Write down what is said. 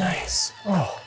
Nice. Oh.